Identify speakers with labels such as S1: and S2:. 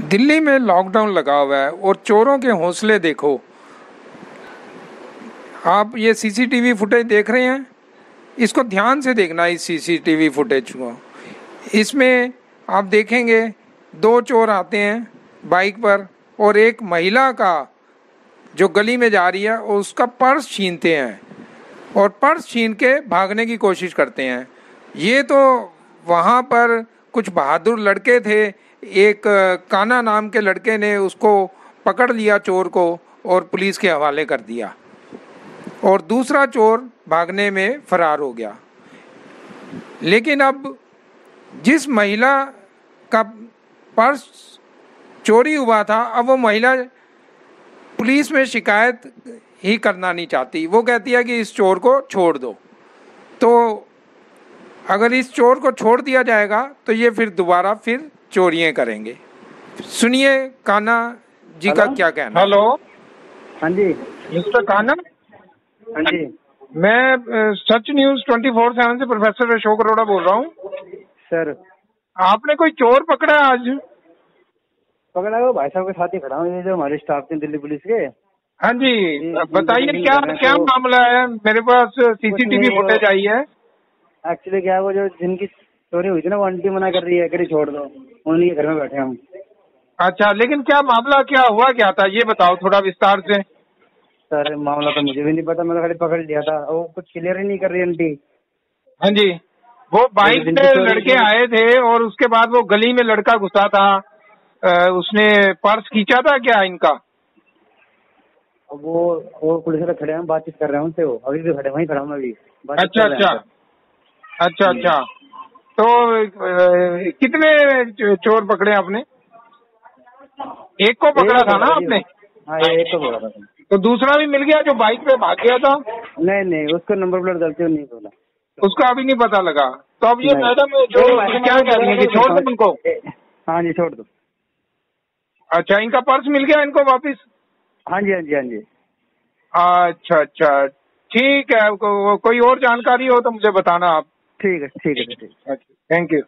S1: दिल्ली में लॉकडाउन लगा हुआ है और चोरों के हौसले देखो। आप ये सीसीटीवी फुटेज देख रहे हैं? इसको ध्यान से देखना इस सीसीटीवी फुटेज को। इसमें आप देखेंगे, दो चोर आते हैं बाइक पर और एक महिला का जो गली में जा रही है उसका पर्स छीनते हैं और पर्स छीन के भागने की कोशिश करते हैं। ये तो वहाँ पर कुछ बहादुर लड़के थे एक काना नाम के लड़के ने उसको पकड़ लिया चोर को और पुलिस के हवाले कर दिया। और दूसरा चोर भागने में फरार हो गया। लेकिन अब जिस महिला का पर्स चोरी हुआ था, अब वो महिला पुलिस में शिकायत ही करना नहीं चाहती। वो कहती है कि इस चोर को छोड़ दो। तो अगर इस चोर को छोड़ दिया जाएगा तो ये फिर दोबारा फिर चोरियाँ करेंगे। सुनिए काना जी Hello? का क्या कहना हेलो
S2: हाँ जी।
S1: मिस्टर काना
S2: हाँ जी।
S1: मैं Sach news twenty four seven से प्रोफेसर अशोक अरोड़ा बोल रहा हूँ।
S2: सर
S1: आपने कोई चोर पकड़ा है आज?
S2: पकड़ा वो भाई साहब के साथ ही खड़ा हूँ ये जो हमारे स्टाफ थे दिल्ली पुलिस के।
S1: हाँ जी बताइए क्या क्या मामला है? मेरे पास सीसीटीवी फुटेज आई है।
S2: एक्चुअली क्या है वो जो जिनकी चोरी हुई थी ना वो आंटी मना कर रही है करी छोड़ दो। उन्हीं के घर में बैठे हम।
S1: अच्छा लेकिन क्या मामला क्या हुआ? क्या था? ये बताओ थोड़ा विस्तार से।
S2: सर मामला तो मुझे भी नहीं पता मैंने खाली पकड़ लिया था। वो कुछ क्लियर ही नहीं कर रही आंटी।
S1: हाँ जी। वो बाइक
S2: चोरी
S1: लड़के आए थे और उसके बाद वो गली में लड़का घुसा था। उसने पर्स खींचा था क्या इनका?
S2: वो वो पुलिस वाले खड़े हैं बातचीत कर रहे हैं उनसे। वो अभी भी खड़े वहीं खड़ा हूँ अभी
S1: अच्छा
S2: रहे हैं
S1: अच्छा। अच्छा अच्छा। तो कितने चोर पकड़े आपने? एक को पकड़ा
S2: एक
S1: था ना आपने?
S2: हाँ एक तो पकड़ा था।
S1: तो दूसरा भी मिल गया जो बाइक पे भाग गया था?
S2: नहीं नहीं उसको नंबर प्लेट गलती नहीं बोला।
S1: उसका अभी नहीं पता लगा। तो अब ये मैडम जो क्या कह रही है कि छोड़ दो उनको।
S2: हाँ जी छोड़ दो।
S1: अच्छा इनका पर्स मिल गया इनको वापस?
S2: हाँ जी हाँ जी हाँ जी।
S1: अच्छा अच्छा। ठीक है को, कोई और जानकारी हो तो मुझे बताना आप।
S2: ठीक है ठीक है ठीक है।
S1: Thank you.